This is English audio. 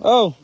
Oh.